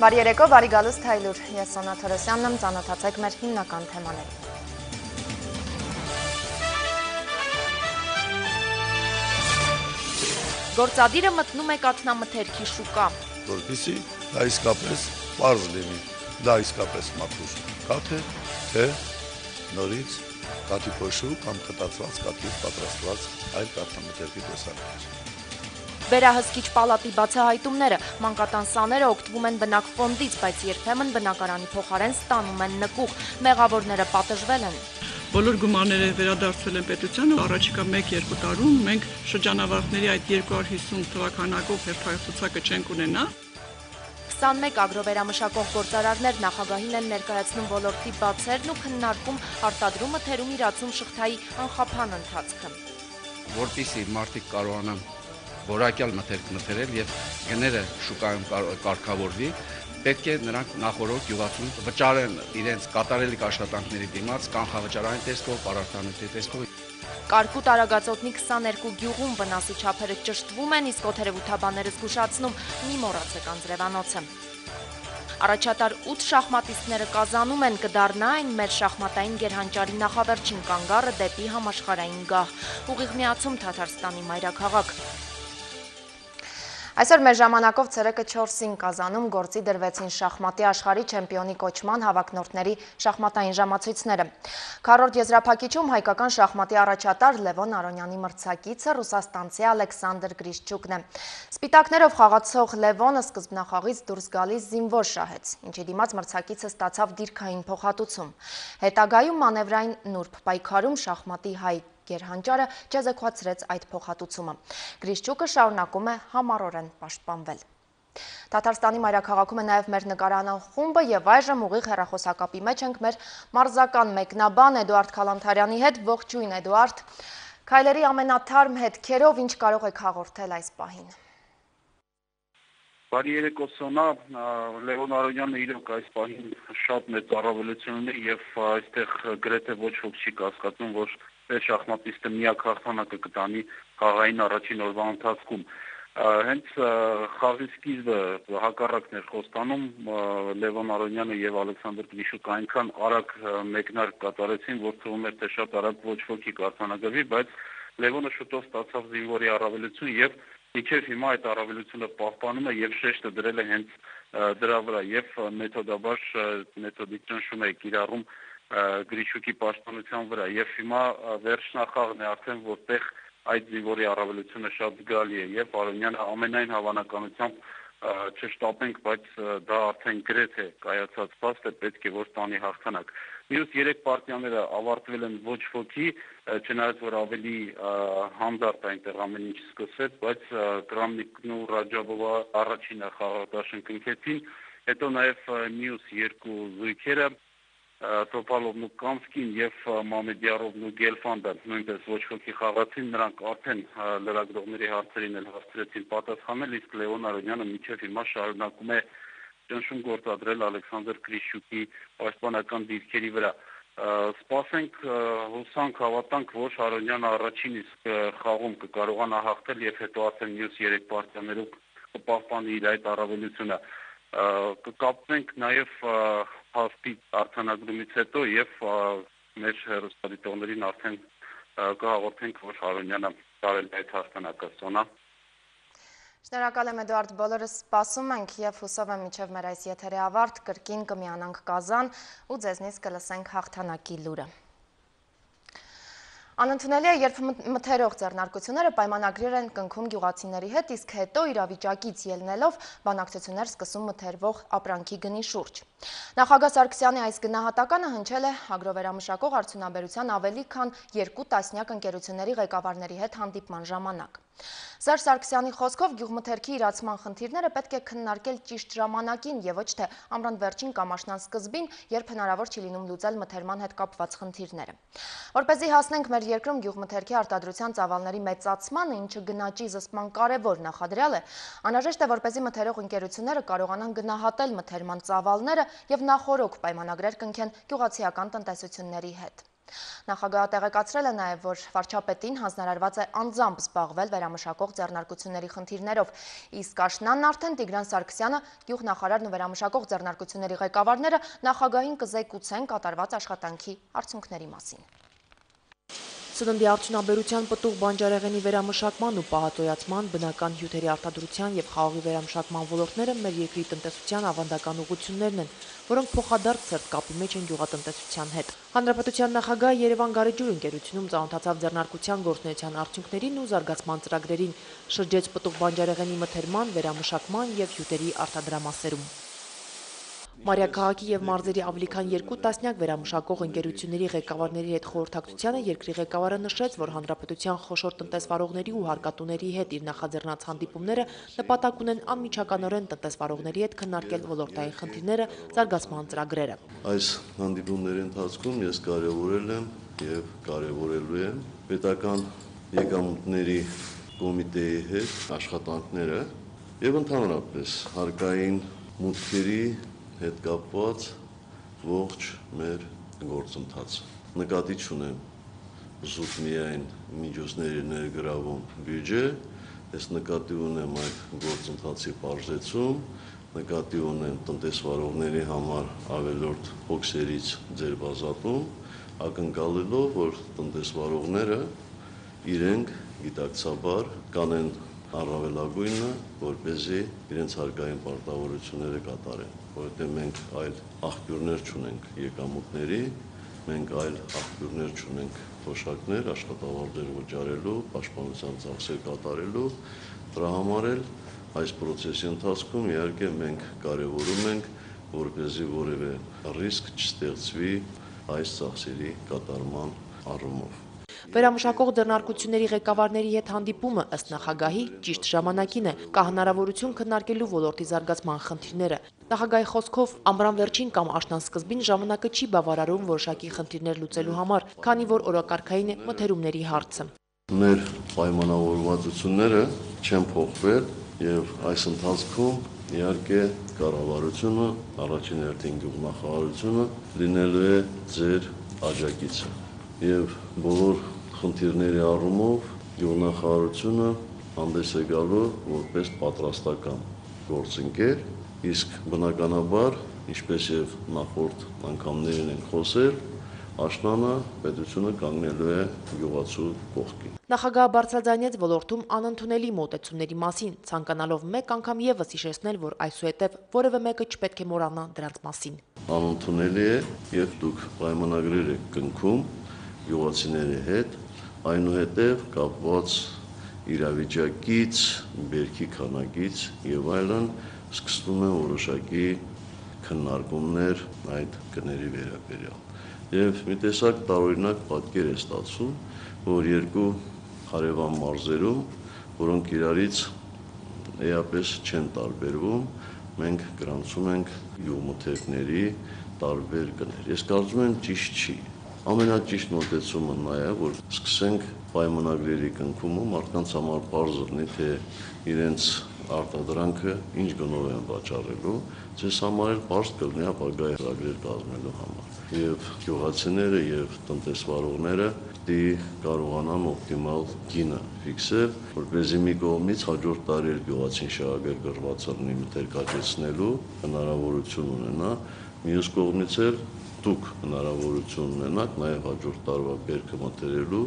Բարի երեկո, բարի գալուստ հայլուր։ Ես Սոնա Թորոսյանն եմ, ծանոթացեք մեր հիմնական թեմաներին։ Գործադիրը մտնում է կաթնամթերքի շուկա։ Որպեսի դա իսկապես պարզ լինի, դա իսկապես մաքուր կաթ է, թե նորից կաթի փոշու կամ կտացված կաթի պատրաստված այլ կաթնամթերքի տեսակներ։ Վերահսկիչ պալատի բացահայտումները. Մանկատան սաները օգտվում են բնակ ֆոնդից, բայց երբեմն բնակարանի փոխարեն ստանում են նկուղ։ Մեղավորները պատժվել են։ Բոլոր գումարները վերադարձվել են պետությանը։ Առաջիկա 1-2 տարում մենք շրջանավարտների այդ 250 թվականակով հերթացուցակը չենք ունենա։ 21 ագրովերամշակող գործարարներ նախագահին են ներկայացնում ոլորտի բացերն ու քննարկում արտադրումը թերում իրացում շղթայի անխափան ընթացքը։ Որպիսի մարդիկ կարողանան որակյալ մթերք մթերել եւ գները շուկայում կարգավորվի, պետք է նրանք նախորդ յուղացում վճարեն իրենց կատարելիք աշխատանքների դիմաց կանխավճարային տեսքով, պարարտանյութի տեսքով։ Կարկուտ Արագածոտնի 22 գյուղում վնասի չափերը ճշտվում են, իսկ օթերևութաբանները զգուշացնում՝ մի մոռացեք անձրևանոցը։ Առաջատար 8 շախմատիստները կազանում են կդառնա այն մեր շախմատային գերհանճարի նախավերջին կանգառը դեպի համաշխարային գահ։ Ուղիղ միացում Թաթարստանի մայրաքաղաք։ Այսօր մեր ժամանակով ցերեկը 4-ին Կազանում գործի դրվեցին շախմատի աշխարհի չեմպիոնի կոչման հավակնորդների շախմատային ժամացույցները։ Քառորդ եզրափակիչում հայկական շախմատի առաջատար Լևոն Արոնյանի մրցակիցը ռուսաստանցի Ալեքսանդր Գրիշչուկն է։ Սպիտակներով խաղացող Լևոնը սկզբնախաղից դուրս գալիս զինվոր շահեց, ինչի դիմաց մրցակիցը ստացավ դիրքային փոխհատուցում։ Հետագայում մանևրային նուրբ պայքարում շախմատի հայ գերհանճարը ջեզեքացրեց այդ փոխհատուցումը։ Գրիշչուկը շարունակում է համառորեն պաշտպանվել։ Թաթարստանի մայրաքաղաքում է նաև մեր նկարանան խումբը եւ այժմ ուղիղ հեռախոսակապի մեջ ենք մեր մարզական մեկնաբան Էդուարդ Քալանթարյանի հետ։ Ողջույն Էդուարդ։ Քայլերի ամենաթարմ հետքերով ինչ կարող եք հաղորդել այս պահին։ Բարի երեկո Սոնա, Լևոն Արոնյանը իրոք այս պահին շատ մեծ առավելություն ունի եւ այստեղ գրեթե ոչ ոք չի կասկածում, որ մեր շախմատիստը միակ հաղթանակը կտանի խաղային առաջին օրվա ընթացքում հենց խաղի սկիզբը հակառակն էր խոստանում Լևոն Արոնյանը եւ Ալեքսանդր Գրիշուկ այնքան արագ մեկնարկ կատարեցին, որ թվում էր թե շատ արագ ոչ ոքի կարձանագրվի, բայց Լևոնը շուտով ստացավ զինվորի առավելություն եւ իջև հիմա այդ առավելությունը պահպանում է եւ շեշտը դրել է հենց դրա վրա եւ մեթոդաբար մեթոդիկ ճնշում է կիրառում Գրիշուկի պաշտպանության վրա եւ հիմա վերջնախաղն է արդեն որտեղ այդ զինվորի առավելությունը շատ զգալի է եւ Արոնյանը ամենայն հավանականությամբ չշտապենք, բայց դա արդեն գրեթե կայացած փաստ է, պետք է որ ստանի հաղթանակ։ Մյուս 3 պարտիաները ավարտվել են ոչ ոքի, չնայած որ ավելի հանդարտ այնտեղ ամեն ինչ սկսեց, բայց Կրամնիկն ու Ռաջաբովը առաջինը խաղադաշն կնքեցին, հետո նաև մյուս երկու զույգերը Տոպալովն ու Կամսկին եւ Մամեդյարովն ու Գելֆանդը նույնպես ոչ ոքի խաղացին, նրանք արդեն լրագրողների հարցերին էլ հասցրեցին պատասխանել, իսկ Լեոն Արոնյանը միջև հիմա շարունակում է ճնշում գործադրել Ալեքսանդր Կրիշյուկի պաշտպանական դիրքերի վրա սպասենք հուսանք հավատանք որ Հարոնյանը առաջին իսկ խաղում կկարողանա հաղթել եւ հետո ասեն մյուս 3 պարտիաներով կպահպանի իր այդ առավելությունը կկապվենք նաեւ հաստի արտանագրումից հետո եւ մեր հերոստատիտողներին արդեն կհաղորդենք, որ Հարոնյանը տարել այդ հաստանակը Շնորհակալ եմ Էդուարդ, բոլորս սպասում ենք եւ հուսով եմ միջև մեր այս եթերի ավարտ կրկին կմիանանք Կազան ու ձեզնից կլսենք հաղթանակի լուրը։ Անընդունելի է, երբ մթերող ձեռնարկությունները պայմանագրեր են կնքում գյուղացիների հետ, իսկ հետո իրավիճակից ելնելով բանակցություններ սկսում մթերվող ապրանքի գնի շուրջ։ Նախագահ Սարգսյանի այս գնահատականը հնչել է ագրովերամշակող արդյունաբերության ավելի քան երկու տասնյակ ընկերությունների ղեկավարների հետ հանդիպման ժամանակ։ Սերժ Սարգսյանի խոսքով գյուղմթերքի իրացման խնդիրները պետք է քննարկել ճիշտ ժամանակին եւ ոչ թե ամռան վերջին կամ աշնան սկզբին, երբ հնարավոր չի լինում լուծել մթերման հետ կապված խնդիրները։ Որպեսզի հասնենք մեր երկրում գյուղմթերքի արտադրության ծավալների մեծացմանը, ինչը գնաճի զսպման կարևոր նախադրյալ է, անհրաժեշտ է որպեսզի մթերող ընկերությունները կարողանան գնահատել մթերման ծավալները եւ նախորոք պայմանագրեր կնքեն գյուղացիական տնտեսությունների հետ։ Նախագահը տեղեկացրել է նաև, որ վարչապետին հանձնարարված է անձամբ զբաղվել վերամշակող ձեռնարկությունների խնդիրներով, իսկ աշնանն արդեն Տիգրան Սարգսյանը, գյուղնախարարն ու վերամշակող ձեռնարկությունների ղեկավարները նախագահին կզեկուցեն կատարված աշխատանքի արդյունքների մասին։ Սննդի արդյունաբերության պտուղ բանջարեղենի վերամշակման ու պահածոյացման, բնական հյութերի արտադրության եւ խաղողի վերամշակման ոլորտները մեր երկրի տնտեսության ավանդական ուղղություններն են, որոնք փոխադարձ սերտկապի մեջ են գյուղատնտեսության հետ։ Հանրապետության նախագահը Երևան Գարեջուր ընկերությունում ծանոթացավ ձեռնարկության գործունեության արդյունքներին ու զարգացման ծրագրերին, շրջեց պտուղ բանջարեղենի մթերման, վերամշակման եւ հյութերի արտադրամասերում։ Մարիաքաղաքի եւ մարզերի ավելի քան երկու տասնյակ վերամշակող ընկերությունների ղեկավարների հետ խորհրդակցությանը երկրի ղեկավարը նշեց, որ հանրապետության խոշոր տնտեսվարողների ու հարկատուների հետ իր նախաձեռնած հանդիպումները նպատակ ունեն անմիջականորեն տնտեսվարողների հետ քննարկել ոլորտային խնդիրները, զարգացման ծրագրերը։ Այս հանդիպումների ընթացքում ես կարևորել եմ եւ կարևորելու եմ պետական եկամուտների կոմիտեի հետ աշխատանքները եւ ընդհանրապես հարկային մուտքերի հետ կապված ողջ մեր գործընթացը։ Նկատի ունեմ զուտ միայն միջոցների ներգրավում բյուջե, ես նկատի ունեմ այդ գործընթացի բարձեցում, նկատի ունեմ տնտեսվարողների համար ավելորդ հոգսերից ձեր բազատում, ակնկալելով, որ տնտեսվարողները իրենք գիտակցաբար կանեն առավելագույնը, որ เป զի իրենց հարկային պարտավորությունները կատարեն, որովհետև մենք այլ աղբյուրներ չունենք եկամուտների, մենք այլ աղբյուրներ չունենք թոշակներ, աշխատավարձեր վճարելու, պաշտպանության ծախսեր կատարելու, դրա համար էլ այս process-ի ընթացքում իհարկե մենք կարևորում ենք, որպեսզի որևէ ռիսկ չստեղծվի այս ծախսերի կատարման առումով։ Վերամշակող ձեռնարկությունների ղեկավարների հետ հանդիպումը ըստ նախագահի ճիշտ ժամանակին է, կա հնարավորություն քննարկելու ոլորտի զարգացման խնդիրները։ Նախագահի խոսքով ամռան վերջին կամ աշնան սկզբին ժամանակը չի բավարարում որոշակի խնդիրներ լուծելու համար, քանի որ օրակարգային է մթերումների հարցը։ Մեր պայմանավորվածությունները չեն փոխվել եւ այս ընթացքում իհարկե կառավարությունը, առաջին հերթին գյուղնախարարությունը լինելու է ձեր աջակիցը եւ բոլոր խնդիրների առումով գյուղնախարարությունը հանդես է գալու որպես պատրաստական գործընկեր, իսկ բնականաբար, ինչպես եւ նախորդ անգամներին են խոսել, աշնանը պետությունը կանգնելու է գյուղացու կողքին։ Նախագահը բարձրաձայնեց ոլորտում անընդունելի մոտեցումների մասին, ցանկանալով մեկ անգամ եւս հիշեցնել, որ այսուհետև որևէ մեկը չպետք է մոռանա դրանց մասին։ Անընդունելի է, երբ դուք պայմանագրեր եք կնքում գյուղացիների հետ, այնուհետև կապված իրավիճակից, բերքի քանակից եւ այլն սկսվում են որոշակի քննարկումներ այդ գների վերաբերյալ։ Եվ մի տեսակ տարօրինակ պատկեր է ստացվում, որ երկու հարևան մարզերում, որոնք իրարից էապես չեն տարբերվում, մենք գրանցում ենք յուղմթերքների տարբեր գներ։ Ես կարծում եմ ճիշտ չի ամենաճիշտ մոտեցումը նա է, որ սկսենք պայմանագրերի կնքումը մարդկանց համար բարձ լինի, թե իրենց արտադրանքը ինչ գնով են վաճառելու, ձեզ համար էլ բարձ կլինի ապագայի ծրագրեր կազմելու համար։ Եվ գյուղացիները եւ տնտեսվարողները դի կարողանան օպտիմալ գինը ֆիքսել, որպեսզի մի կողմից հաջորդ տարի գյուղացին շահագեր գրված լինի մտերկաճեցնելու հնարավորություն ունենա, մյուս կողմից էլ դուք հնարավորություն ունենաք նաև հաջորդ տարվա բերքը մտերելու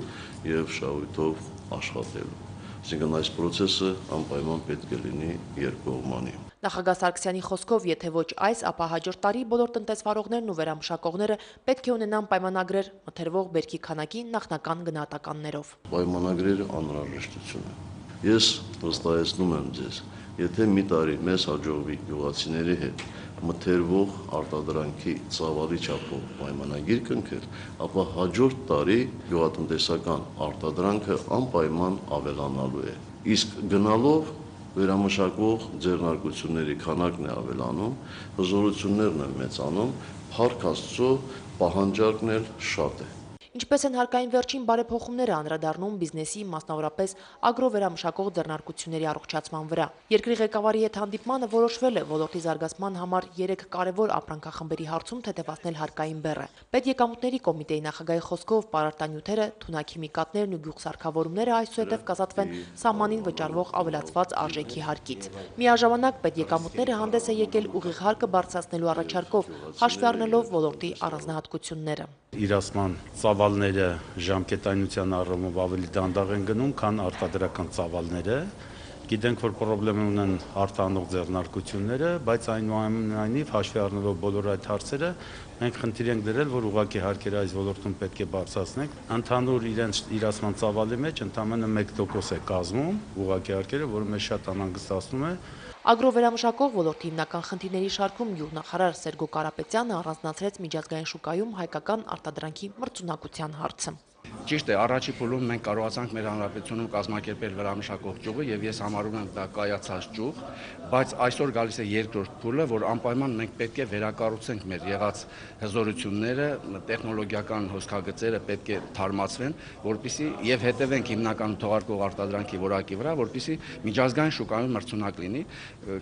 եւ շահույթով աշխատելու։ Այսինքն այս process-ը անպայման պետք է լինի երկկողմանի։ Նախագահ Սարգսյանի խոսքով, եթե ոչ այս, ապա հաջորդ տարի բոլոր տնտեսվարողներն ու վերամշակողները պետք է ունենան պայմանագրեր մթերվող բերքի քանակի նախնական գնահատականներով։ Պայմանագրերը անհրաժեշտություն է։ Ես վստահեցնում եմ ձեզ, եթե մի տարի մեզ հաջողվի գյուղացիների հետ մթերվող արտադրանքի ծավալի չափով պայմանագիր կնքել, ապա հաջորդ տարի գյուղատնտեսական արտադրանքը անպայման ավելանալու է։ Իսկ գնալով վերամշակող ձեռնարկությունների քանակն է ավելանում, հզորություններն են մեծանում, փառք Աստծո, պահանջարկն էլ շատ է։ Ինչպես են հարկային վերջին բարեփոխումները անդրադառնում բիզնեսի, մասնավորապես ագրովերամշակող ձեռնարկությունների առողջացման վրա։ Երկրի ղեկավարի հետ հանդիպմանը որոշվել է ոլորտի զարգացման համար 3 կարևոր ապրանքախմբերի հարցում թեթևացնել հարկային բեռը։ Պետեկամուտների կոմիտեի նախագահի խոսքով պարարտանյութերը, թունաքիմիկատներն ու գյուղսարքավորումները այսուհետև կազատվեն սահմանին վճարվող ավելացված արժեքի հարկից։ Միաժամանակ պետեկամուտները հանդես է եկել ուղիղ հարկը բարձրացնելու առաջարկով, հաշվի առնելով ոլորտի առանձնահատկությունները։ Իրացման ծավալները ժամկետայնության առումով ավելի դանդաղ են գնում, քան արտադրական ծավալները։ Գիտենք, որ խնդրեմ ունեն արտանող ձեռնարկությունները, բայց այնուամենայնիվ հաշվի առնելով բոլոր այդ հարցերը, մենք խնդիր ենք դրել, որ ուղղակի հարկերը այս ոլորտում պետք է բարձրացնենք։ Ընդհանուր իրենց իրացման ծավալի մեջ ընդամենը 1% է կազմում ուղղակի հարկերը, որը մեզ շատ անհանգստացնում է, Ագրովերամշակող ոլորտի հիմնական խնդիրների շարքում գյուղնախարար Սերգո Կարապետյանը առանձնացրեց միջազգային շուկայում հայկական արտադրանքի մրցունակության հարցը։ Ճիշտ է, առաջի փուլում մենք կարողացանք մեր հանրապետությունում կազմակերպել վրամշակող ճյուղը եւ ես համարում եմ դա կայացած ճյուղ, բայց այսօր գալիս է երկրորդ փուլը, որ անպայման մենք պետք է վերակառուցենք մեր եղած հզորությունները, տեխնոլոգիական հոսքագծերը պետք է թարմացվեն, որpիսի եւ հետևենք հիմնական թողարկող արտադրանքի որակի վրա, որpիսի միջազգային շուկայում մրցունակ լինի,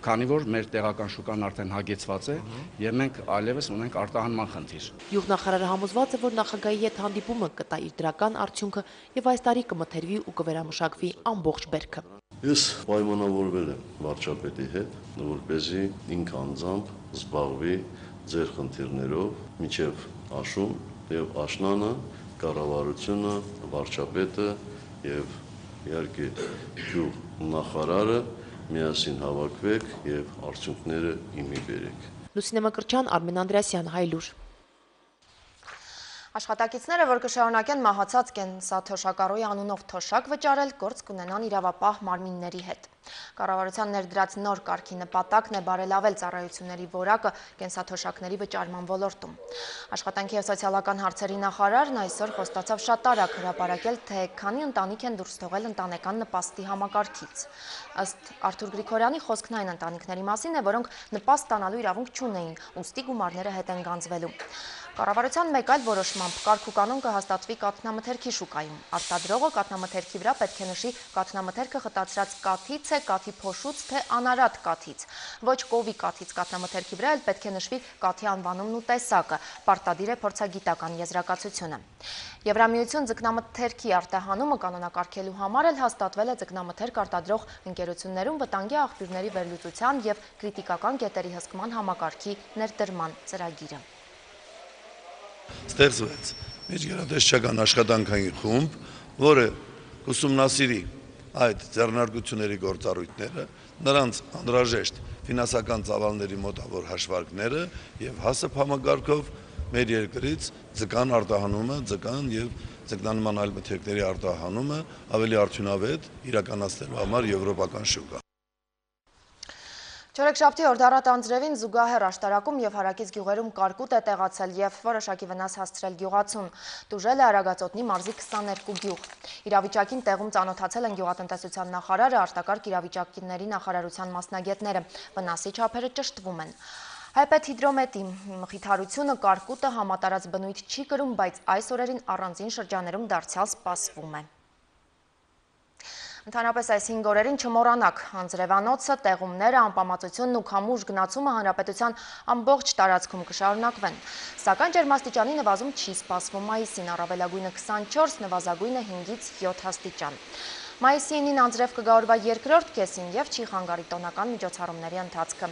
քանի որ մեր տեղական շուկան արդեն հագեցված է եւ մենք այլևս ունենք արտահանման խնդիր։ Գյուղնախարարը համոզված է, որ նախագահի հետ հանդիպումը կտա իր դրական արդյունքը եւ այս տարի կմթերվի ու կվերամշակվի ամբողջ բերքը։ Ես պայմանավորվել եմ վարչապետի հետ, որպեսզի ինքը անձամբ զբաղվի ձեր խնդիրներով միջև աշուն եւ աշնանը կառավարությունը, վարչապետը եւ իհարկե գյուղ նախարարը միասին հավաքվեք եւ արդյունքները իմի բերեք։ Լուսինե Մկրչյան, Արմեն Անդրեասյան, Հայլուր։ Աշխատակիցները, որ կշարունակեն մահացած կենսաթոշակառոյի անունով թոշակ վճարել, գործ կունենան իրավապահ մարմինների հետ։ Կառավարության ներդրած նոր կարգի նպատակն է բարելավել ծառայությունների որակը կենսաթոշակների վճարման ոլորտում։ Աշխատանքի եւ սոցիալական հարցերի նախարարն այսօր խոստացավ շատ արագ հրապարակել, թե քանի ընտանիք են դուրս թողել ընտանեկան նպաստի համակարգից։ Ըստ Արթուր Գրիգորյանի խոսքն այն ընտանիքների մասին է, որոնք նպաստ ստանալու իրավունք չունեին, ուստի գումարները հետ են գանձվելու։ Կառավարության մեկ այլ որոշմամբ կարգ ու կանոն կհաստատվի կաթնամթերքի շուկայում։ Արտադրողը կաթնամթերքի վրա պետք է նշի կաթնամթերքը խտացրած կաթից է, կաթի փոշուց, թե անարատ կաթից։ Ոչ կովի կաթից կաթնամթերքի վրա էլ պետք է նշվի կաթի անվանումն ու տեսակը։ Պարտադիր է փորձագիտական եզրակացությունը։ Եվրամիություն ձկնամթերքի արտահանումը կանոնակարգելու համար էլ հաստատվել է ձկնամթերք արտադրող ընկերություններում վտանգի աղբյուրների վերլուծության եւ կրիտիկական կետերի հսկման համակարգի ներդրման ծրագիրը ստեղծվեց միջգերատեսչական աշխատանքային խումբ, որը կուսումնասիրի այդ ձեռնարկությունների գործառույթները, նրանց անհրաժեշտ ֆինանսական ծավալների մոտավոր հաշվարկները եւ հասը համագարկով մեր երկրից ձկան արտահանումը, ձկան եւ ձկնանման այլ մթերքների արտահանումը ավելի արդյունավետ իրականացնելու համար եվրոպական շուկա Չորեքշաբթի օրդարատ անձրևին զուգահեռ աշտարակում եւ հարակից գյուղերում կարկուտ է տեղացել եւ որոշակի վնաս հասցրել գյուղացուն։ Դուժել է Արագածոտնի մարզի 22 գյուղ։ Իրավիճակին տեղում ծանոթացել են գյուղատնտեսության նախարարը, արտակարգ իրավիճակների նախարարության մասնագետները։ Վնասի չափերը ճշտվում են։ Հայպետ հիդրոմետի մխիթարությունը կարկուտը համատարած բնույթ չի կրում, բայց այս օրերին առանձին շրջաներում դարձյալ սպասվում է։ Ընդհանրապես այս 5 օրերին չմոռանաք անձրևանոցը, տեղումները, անպամացությունն ու քամուշ գնացումը հանրապետության ամբողջ տարածքում կշարունակվեն։ Սակայն ջերմաստիճանի նվազում չի սպասվում մայիսին, առավելագույնը 24, նվազագույնը 5-ից 7 աստիճան։ Մայիսի 9-ին անձրև կգավորվա երկրորդ կեսին եւ չի խանգարի տոնական միջոցառումների ընթացքը։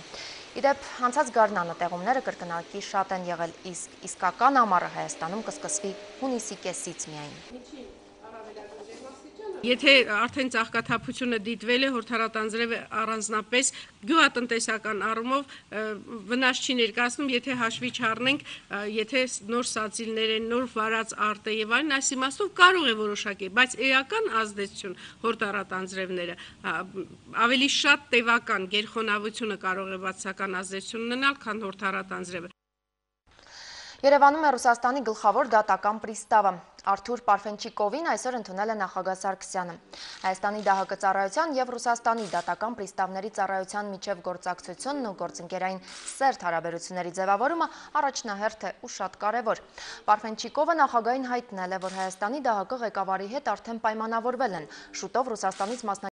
Իդեպ հանցած գարնանը տեղումները կրկնակի շատ են եղել, իսկ իսկական ամառը Հայաստանում կսկսվի հունիսի կեսից միայն։ Եթե արդեն ծաղկաթափությունը դիտվել է, հորթարատանձրևը առանձնապես գյուղատնտեսական առումով վնաս չի ներկայացնում, եթե հաշվի չառնենք, եթե նոր սածիլներ են, նոր վարած արտը եւ այլն, այս իմաստով կարող է որոշակի, բայց էական ազդեցություն հորթարատանձրևները ավելի շատ տևական գերխոնավությունը կարող է բացական ազդեցություն ունենալ, քան հորթարատանձրևը։ Երևանում է Ռուսաստանի գլխավոր դատական պրիստավը։ Արթուր Պարֆենչիկովին այսօր ընդունել է նախագահ Սարգսյանը։ Հայաստանի դահակը ծառայության եւ Ռուսաստանի դատական պրիստավների ծառայության միջև գործակցությունն ու գործընկերային սերտ հարաբերությունների ձևավորումը առաջնահերթ է ու շատ կարևոր։ Պարֆենչիկովը նախագահին հայտնել է, որ Հայաստանի դահակը ղեկավարի հետ արդեն պայմանավորվել են շուտով Ռուսաստանից